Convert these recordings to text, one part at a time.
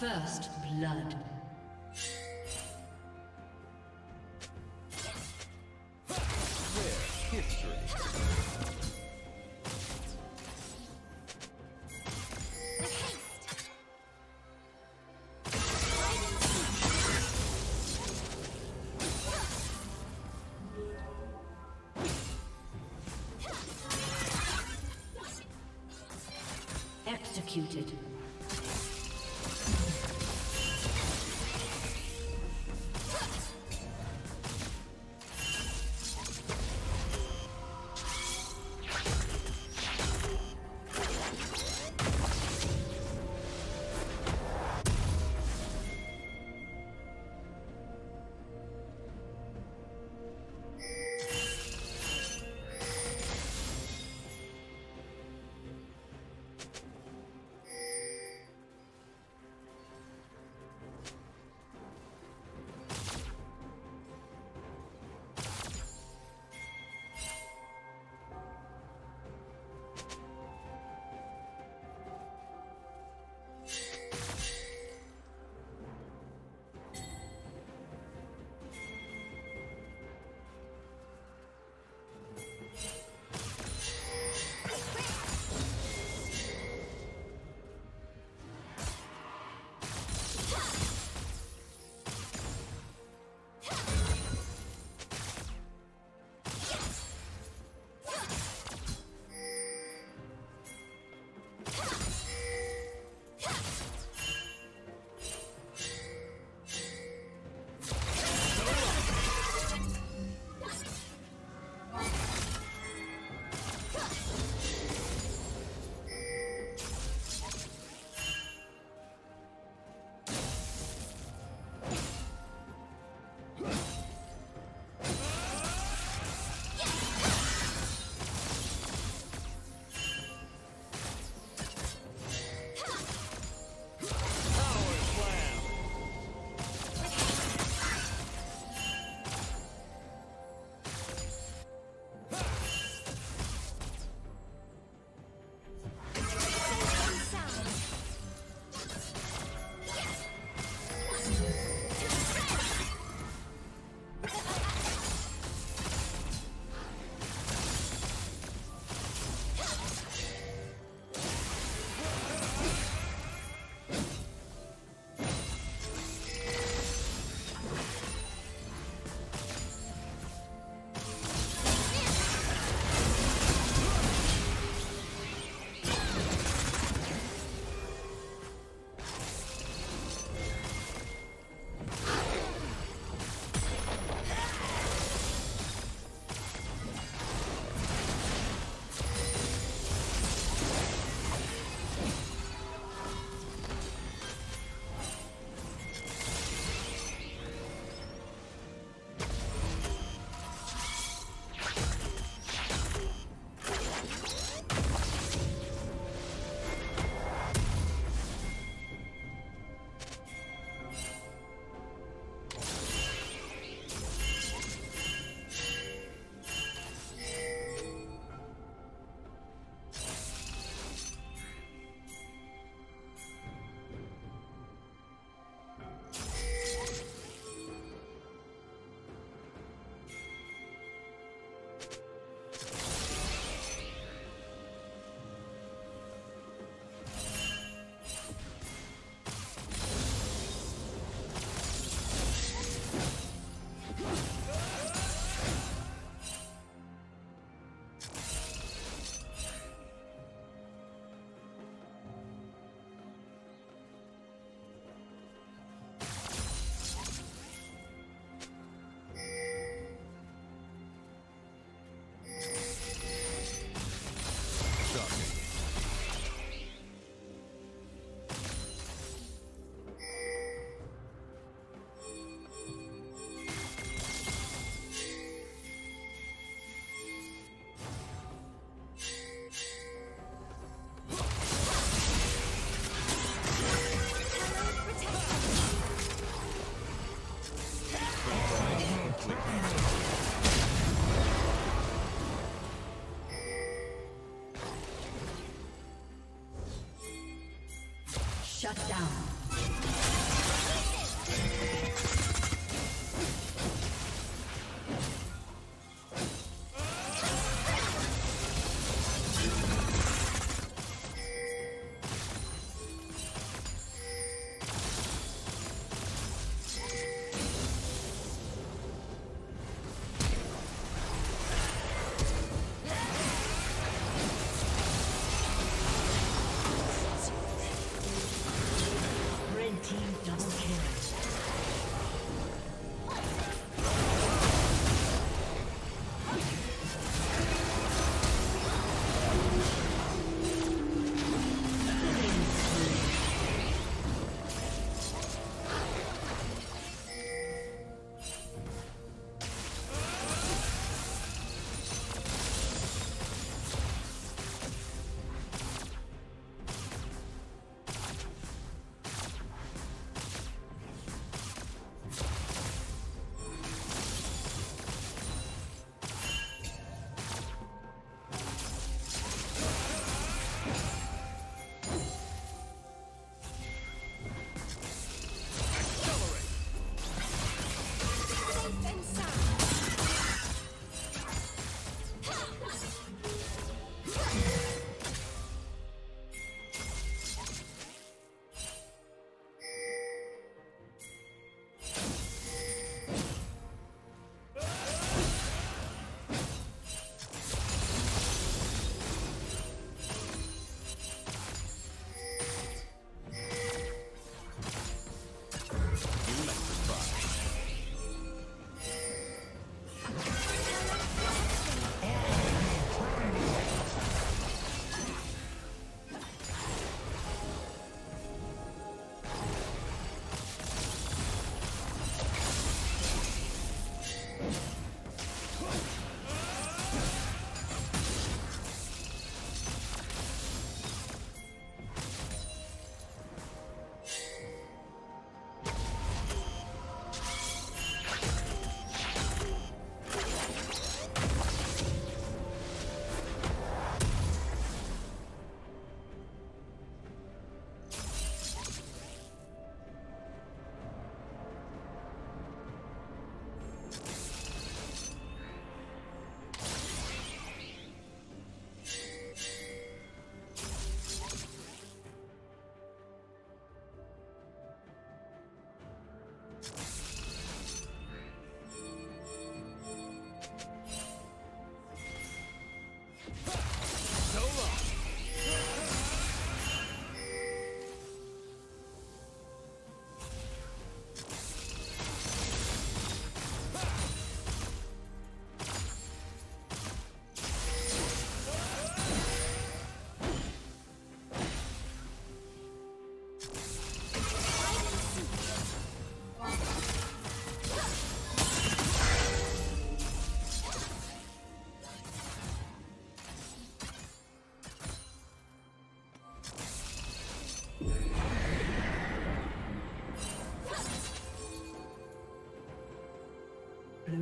First blood.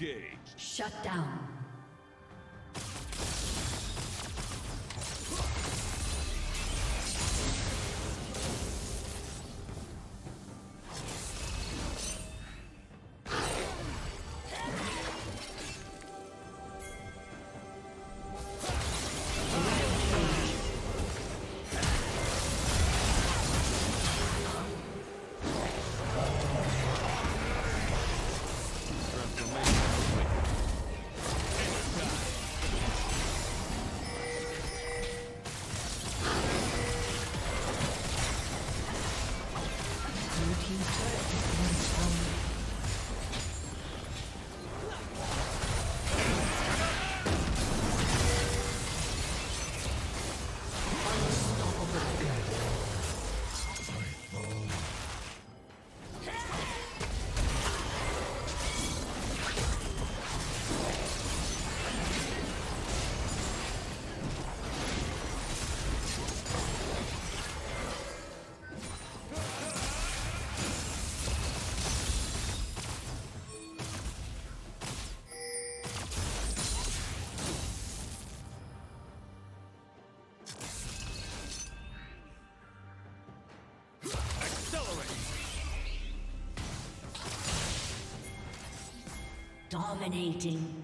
Engage. Shut down. Dominating.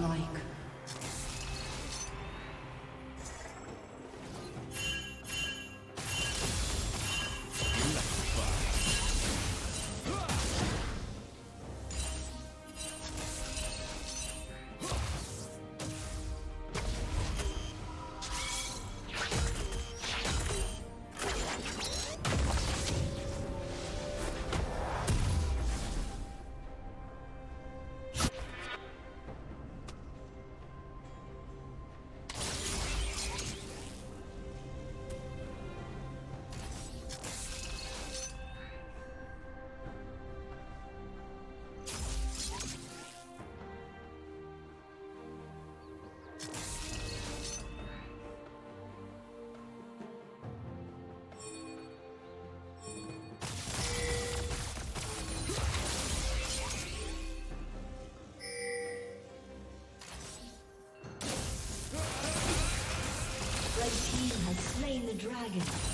Like. Dragon.